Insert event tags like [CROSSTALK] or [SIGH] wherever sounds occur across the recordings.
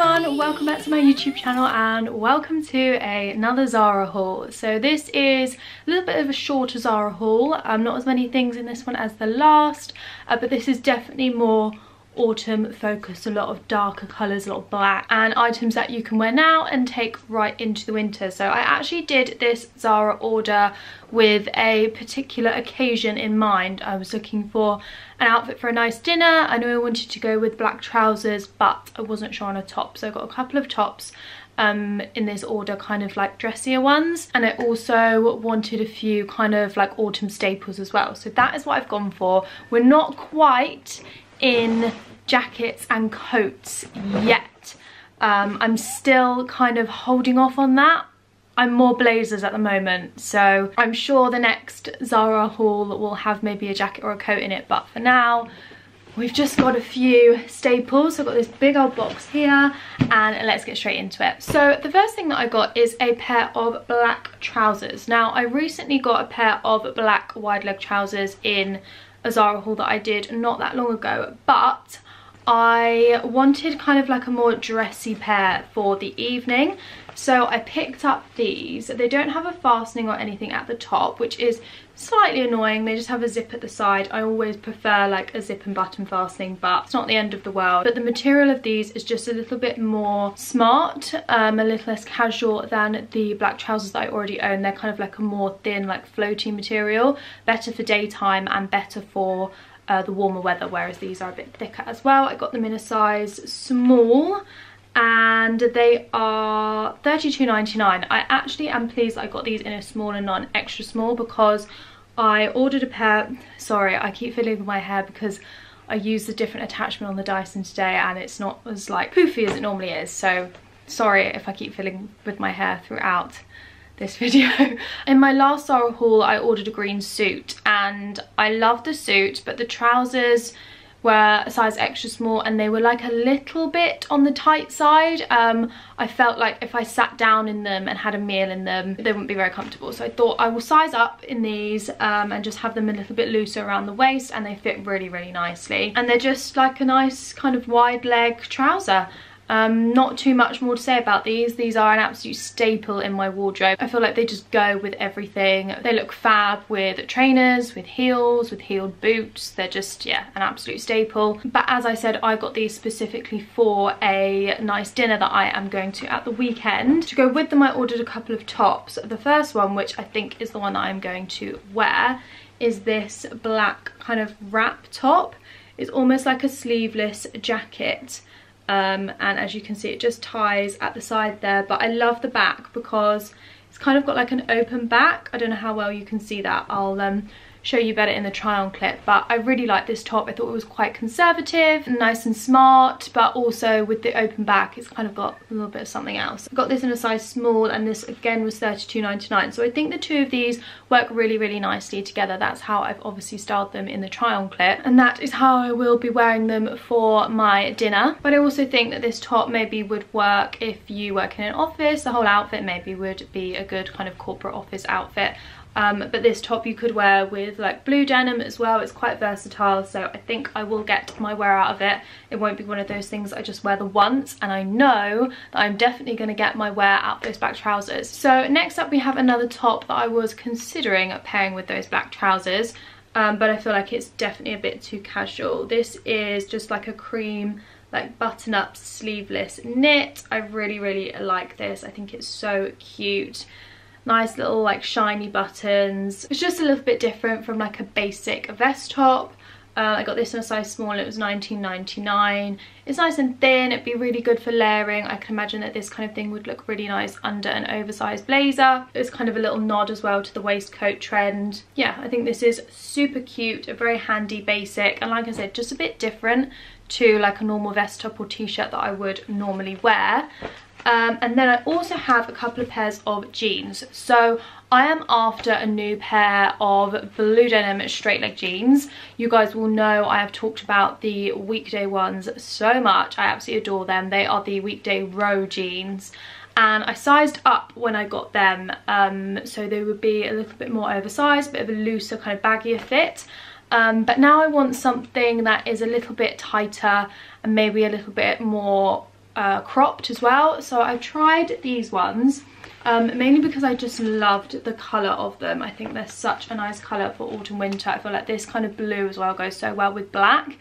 everyone, welcome back to my YouTube channel and welcome to another Zara haul. So this is a little bit of a shorter Zara haul, um, not as many things in this one as the last, uh, but this is definitely more autumn focus a lot of darker colours a lot of black and items that you can wear now and take right into the winter. So I actually did this Zara order with a particular occasion in mind. I was looking for an outfit for a nice dinner. I knew I wanted to go with black trousers but I wasn't sure on a top. So I got a couple of tops um, in this order kind of like dressier ones. And I also wanted a few kind of like autumn staples as well. So that is what I've gone for. We're not quite in jackets and coats yet. Um, I'm still kind of holding off on that. I'm more blazers at the moment, so I'm sure the next Zara haul will have maybe a jacket or a coat in it, but for now, we've just got a few staples. I've got this big old box here, and let's get straight into it. So the first thing that I got is a pair of black trousers. Now, I recently got a pair of black wide leg trousers in a Zara haul that I did not that long ago, but I wanted kind of like a more dressy pair for the evening. So I picked up these. They don't have a fastening or anything at the top, which is slightly annoying. They just have a zip at the side. I always prefer like a zip and button fastening, but it's not the end of the world. But the material of these is just a little bit more smart, um, a little less casual than the black trousers that I already own. They're kind of like a more thin, like floaty material, better for daytime and better for uh, the warmer weather, whereas these are a bit thicker as well. I got them in a size small and they are 32.99. I actually am pleased I got these in a small and not an extra small because I ordered a pair, sorry I keep fiddling with my hair because I used a different attachment on the Dyson today and it's not as like poofy as it normally is so sorry if I keep fiddling with my hair throughout this video. [LAUGHS] In my last Zara haul, I ordered a green suit and I love the suit, but the trousers were a size extra small and they were like a little bit on the tight side. Um, I felt like if I sat down in them and had a meal in them, they wouldn't be very comfortable. So I thought I will size up in these um, and just have them a little bit looser around the waist and they fit really, really nicely. And they're just like a nice kind of wide leg trouser. Um, not too much more to say about these. These are an absolute staple in my wardrobe. I feel like they just go with everything. They look fab with trainers, with heels, with heeled boots. They're just, yeah, an absolute staple. But as I said, I got these specifically for a nice dinner that I am going to at the weekend. To go with them, I ordered a couple of tops. The first one, which I think is the one that I'm going to wear, is this black kind of wrap top. It's almost like a sleeveless jacket um, and as you can see it just ties at the side there. But I love the back because it's kind of got like an open back. I don't know how well you can see that. I'll um, show you better in the try on clip but I really like this top. I thought it was quite conservative nice and smart but also with the open back it's kind of got a little bit of something else. I got this in a size small and this again was 32.99 so I think the two of these work really really nicely together. That's how I've obviously styled them in the try on clip and that is how I will be wearing them for my dinner. But I also think that this top maybe would work if you work in an office. The whole outfit maybe would be a good kind of corporate office outfit um, but this top you could wear with like blue denim as well. It's quite versatile, so I think I will get my wear out of it. It won't be one of those things I just wear the once, and I know that I'm definitely going to get my wear out of those black trousers. So next up we have another top that I was considering pairing with those black trousers. Um, but I feel like it's definitely a bit too casual. This is just like a cream like button up sleeveless knit. I really really like this. I think it's so cute nice little like shiny buttons. It's just a little bit different from like a basic vest top. Uh, I got this in a size small, it was 19.99. It's nice and thin, it'd be really good for layering. I can imagine that this kind of thing would look really nice under an oversized blazer. It's kind of a little nod as well to the waistcoat trend. Yeah, I think this is super cute, a very handy basic, and like I said, just a bit different to like a normal vest top or t-shirt that I would normally wear. Um, and then I also have a couple of pairs of jeans. So I am after a new pair of blue denim straight leg jeans. You guys will know I have talked about the weekday ones so much. I absolutely adore them. They are the weekday Rowe jeans and I sized up when I got them um, so they would be a little bit more oversized, bit of a looser kind of baggier fit. Um, but now I want something that is a little bit tighter and maybe a little bit more uh, cropped as well. So I've tried these ones. Um, mainly because I just loved the colour of them. I think they're such a nice colour for autumn winter. I feel like this kind of blue as well goes so well with black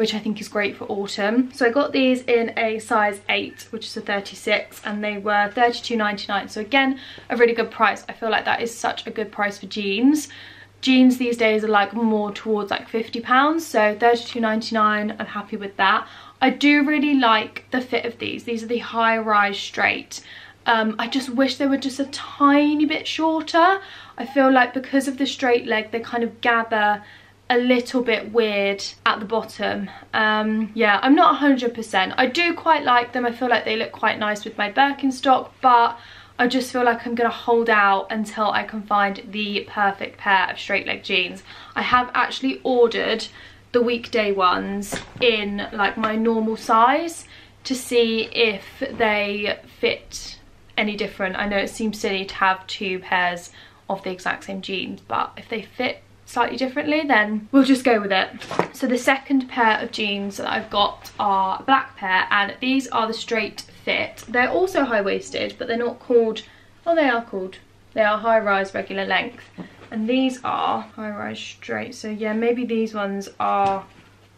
which I think is great for autumn. So I got these in a size 8, which is a 36, and they were 32.99. So again, a really good price. I feel like that is such a good price for jeans. Jeans these days are like more towards like £50, so 32.99, I'm happy with that. I do really like the fit of these. These are the high-rise straight. Um, I just wish they were just a tiny bit shorter. I feel like because of the straight leg, they kind of gather a little bit weird at the bottom. Um, yeah, I'm not 100%. I do quite like them. I feel like they look quite nice with my Birkenstock, but I just feel like I'm going to hold out until I can find the perfect pair of straight leg jeans. I have actually ordered the weekday ones in like my normal size to see if they fit any different. I know it seems silly to have two pairs of the exact same jeans, but if they fit slightly differently then we'll just go with it. So the second pair of jeans that i've got are a black pair and these are the straight fit. They're also high-waisted but they're not called oh they are called. They are high-rise regular length and these are high-rise straight. So yeah maybe these ones are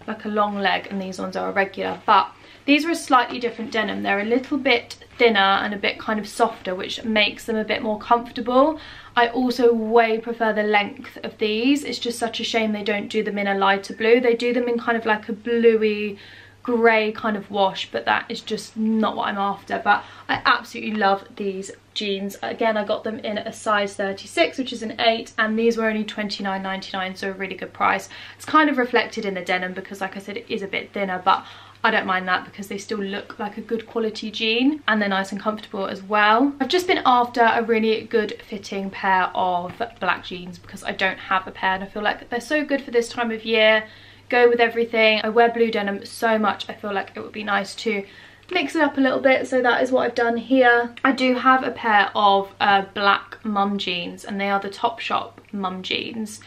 like a long leg and these ones are a regular but these are a slightly different denim. They're a little bit thinner and a bit kind of softer which makes them a bit more comfortable. I also way prefer the length of these. It's just such a shame they don't do them in a lighter blue. They do them in kind of like a bluey grey kind of wash but that is just not what I'm after. But I absolutely love these jeans. Again I got them in a size 36 which is an 8 and these were only 29.99 so a really good price. It's kind of reflected in the denim because like I said it is a bit thinner but I don't mind that because they still look like a good quality jean and they're nice and comfortable as well. I've just been after a really good fitting pair of black jeans because I don't have a pair and I feel like they're so good for this time of year. Go with everything. I wear blue denim so much I feel like it would be nice to mix it up a little bit so that is what I've done here. I do have a pair of uh, black mum jeans and they are the Topshop mum jeans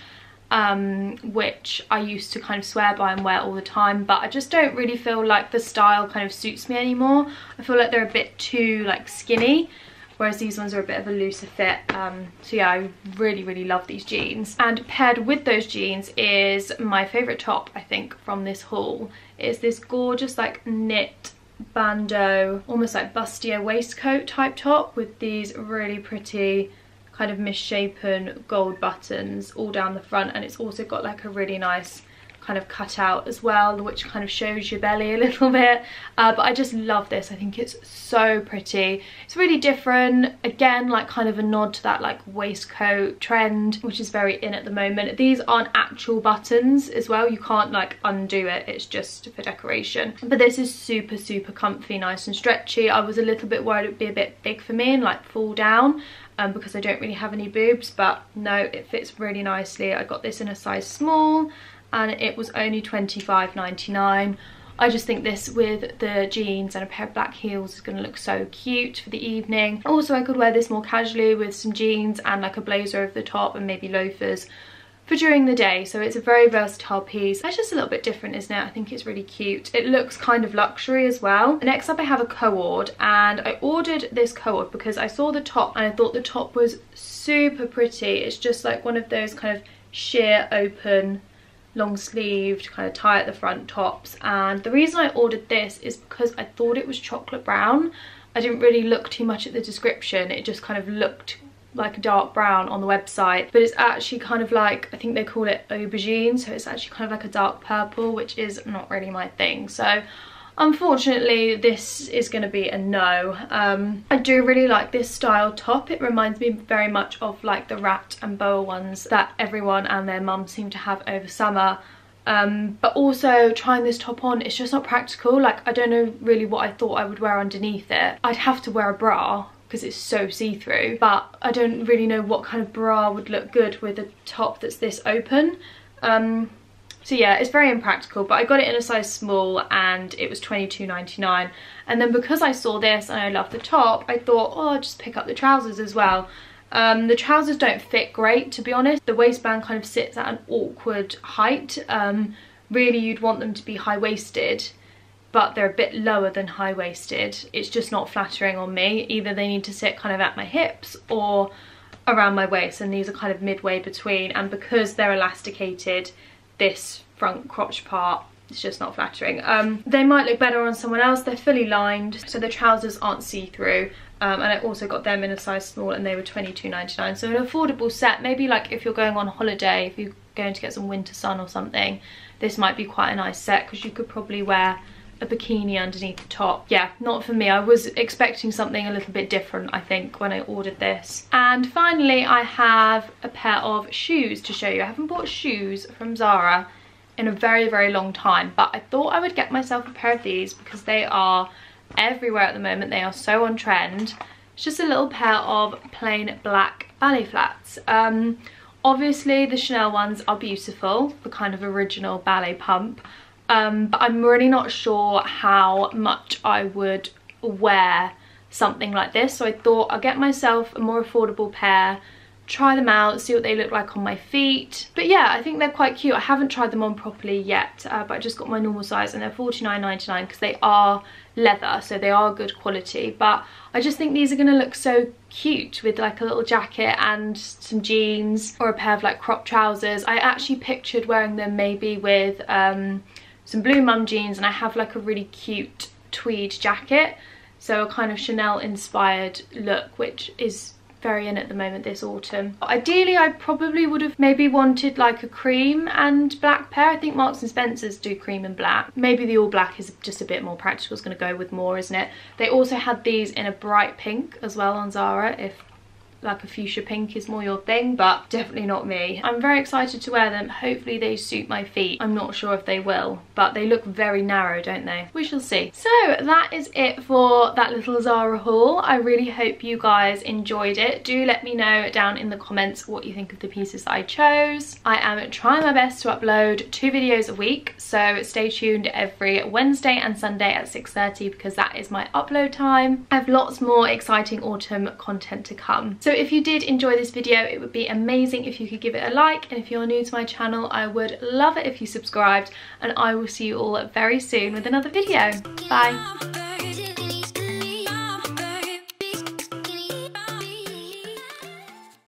um, which I used to kind of swear by and wear all the time but I just don't really feel like the style kind of suits me anymore. I feel like they're a bit too like skinny whereas these ones are a bit of a looser fit um, so yeah I really really love these jeans and paired with those jeans is my favorite top I think from this haul it's this gorgeous like knit bandeau almost like bustier waistcoat type top with these really pretty kind of misshapen gold buttons all down the front and it's also got like a really nice kind of cut out as well which kind of shows your belly a [LAUGHS] little bit. Uh, but I just love this. I think it's so pretty. It's really different. Again like kind of a nod to that like waistcoat trend which is very in at the moment. These aren't actual buttons as well. You can't like undo it. It's just for decoration. But this is super super comfy nice and stretchy. I was a little bit worried it would be a bit big for me and like fall down um, because I don't really have any boobs but no it fits really nicely. I got this in a size small and it was only 25.99 I just think this with the jeans and a pair of black heels is going to look so cute for the evening. Also, I could wear this more casually with some jeans and like a blazer over the top and maybe loafers for during the day. So it's a very versatile piece. It's just a little bit different, isn't it? I think it's really cute. It looks kind of luxury as well. Next up, I have a co-ord and I ordered this co-ord because I saw the top and I thought the top was super pretty. It's just like one of those kind of sheer open long sleeved kind of tie at the front tops and the reason I ordered this is because I thought it was chocolate brown I didn't really look too much at the description it just kind of looked like a dark brown on the website but it's actually kind of like I think they call it aubergine so it's actually kind of like a dark purple which is not really my thing so Unfortunately, this is going to be a no. Um, I do really like this style top. It reminds me very much of like the rat and boa ones that everyone and their mum seem to have over summer. Um, but also trying this top on, it's just not practical. Like, I don't know really what I thought I would wear underneath it. I'd have to wear a bra because it's so see-through but I don't really know what kind of bra would look good with a top that's this open um, so yeah, it's very impractical, but I got it in a size small and it was 22.99. And then because I saw this and I love the top, I thought, oh, I'll just pick up the trousers as well. Um, the trousers don't fit great, to be honest. The waistband kind of sits at an awkward height. Um, really, you'd want them to be high-waisted but they're a bit lower than high-waisted. It's just not flattering on me. Either they need to sit kind of at my hips or around my waist and these are kind of midway between and because they're elasticated this front crotch part it's just not flattering. Um, they might look better on someone else. They're fully lined, so the trousers aren't see-through. Um, and I also got them in a size small and they were 22.99. So an affordable set, maybe like if you're going on holiday, if you're going to get some winter sun or something, this might be quite a nice set because you could probably wear a bikini underneath the top. Yeah, not for me. I was expecting something a little bit different, I think, when I ordered this. And finally, I have a pair of shoes to show you. I haven't bought shoes from Zara in a very, very long time, but I thought I would get myself a pair of these because they are everywhere at the moment. They are so on trend. It's just a little pair of plain black ballet flats. Um, obviously, the Chanel ones are beautiful, the kind of original ballet pump um, but I'm really not sure how much I would wear something like this. So I thought I'll get myself a more affordable pair try them out see what they look like on my feet. But yeah I think they're quite cute. I haven't tried them on properly yet uh, but I just got my normal size and they're $49.99 because they are leather so they are good quality. But I just think these are going to look so cute with like a little jacket and some jeans or a pair of like crop trousers. I actually pictured wearing them maybe with um, some blue mum jeans and I have like a really cute tweed jacket. So a kind of Chanel inspired look, which is very in at the moment this autumn. Ideally, I probably would have maybe wanted like a cream and black pair. I think Marks and Spencer's do cream and black. Maybe the all black is just a bit more practical. It's going to go with more, isn't it? They also had these in a bright pink as well on Zara if like a fuchsia pink is more your thing but definitely not me. I'm very excited to wear them. Hopefully they suit my feet. I'm not sure if they will but they look very narrow don't they? We shall see. So that is it for that little zara haul. I really hope you guys enjoyed it. Do let me know down in the comments what you think of the pieces that i chose. I am trying my best to upload two videos a week so stay tuned every wednesday and sunday at 6:30 because that is my upload time. I have lots more exciting autumn content to come. So if you did enjoy this video, it would be amazing if you could give it a like. And if you're new to my channel, I would love it if you subscribed. And I will see you all very soon with another video. Bye.